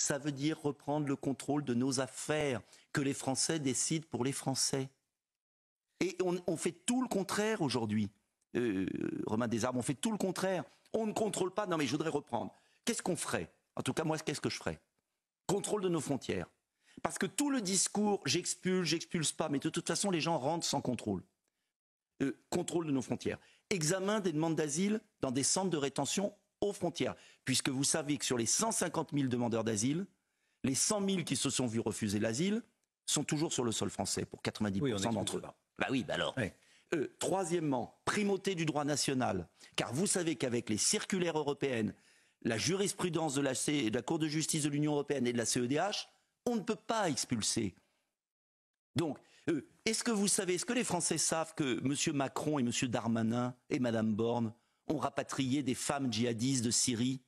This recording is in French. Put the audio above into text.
Ça veut dire reprendre le contrôle de nos affaires, que les Français décident pour les Français. Et on, fait tout le contraire aujourd'hui. Euh, Romain Desarbes, on fait tout le contraire. On ne contrôle pas. Non, mais je voudrais reprendre. Qu'est-ce qu'on ferait? En tout cas, moi, qu'est-ce que je ferais? Contrôle de nos frontières. Parce que tout le discours, j'expulse, j'expulse pas, mais de toute façon, les gens rentrent sans contrôle. Euh, contrôle de nos frontières. Examen des demandes d'asile dans des centres de rétention aux frontières. Puisque vous savez que sur les 150 000 demandeurs d'asile, les 100 000 qui se sont vus refuser l'asile sont toujours sur le sol français pour 90% d'entre eux. Bah oui, bah alors. Euh, troisièmement, primauté du droit national. Car vous savez qu'avec les circulaires européennes, la jurisprudence de la, de la Cour de justice de l'Union européenne et de la CEDH, on ne peut pas expulser. Donc, euh, est-ce que vous savez, est-ce que les Français savent que M. Macron et M. Darmanin et Mme Borne ont rapatrié des femmes djihadistes de Syrie